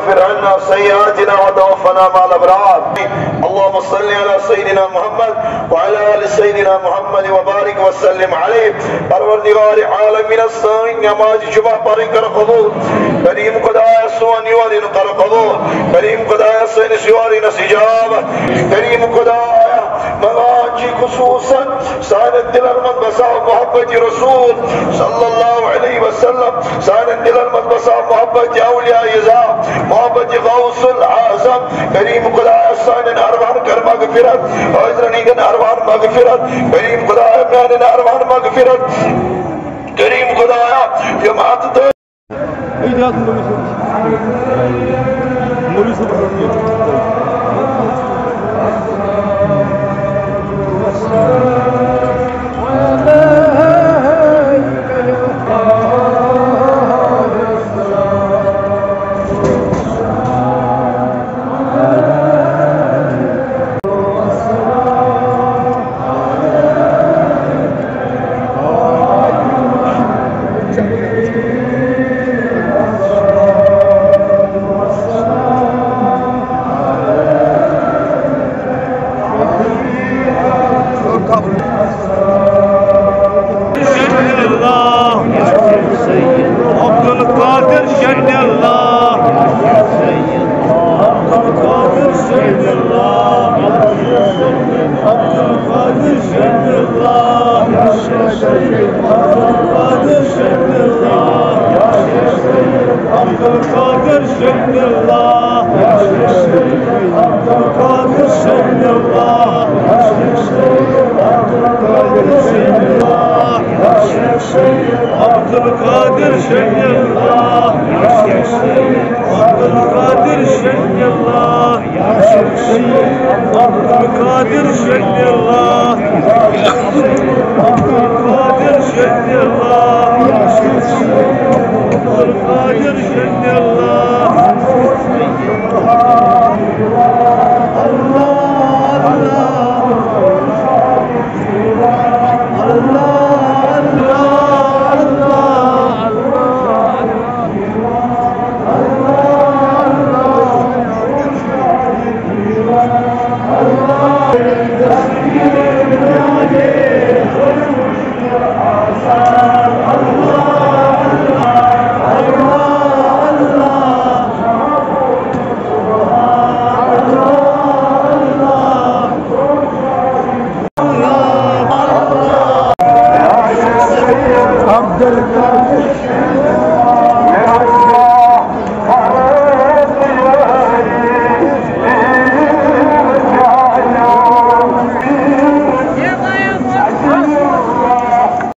واغفر عنا سيئاتنا وتوفنا مع الأبرار. اللهم صل على سيدنا محمد وعلى آل سيدنا محمد وبارك وسلم عليه. پروردگار عالمین السائن نماز جمعہ پڑھ کر قبول کریم خدا سوانی والی کر قبول کریم خدا سین سواری نسجاب کریم خدا مغاجی خصوصا سائن دل المد بسا محبت رسول صلی اللہ علیہ وسلم. سائن دل المد بسا محبت اولیاء یزا محبت غوث العظم کریم خدا سائن ارمان کر مغفرت. حضرنی ارمان مغفرت. کریم خدا میان ارمان مغفرت. کریم خدایا جماعت دے İcraat Molisi. Molisi Allah Kadir Şekrullah Abdülkadir Şekrullah Abdülkadir Şekrullah Abdülkadir Şekrullah Abdülkadir Şekrullah Abdülkadir Şekrullah Abdülkadir Şekrullah شد الله Thank you.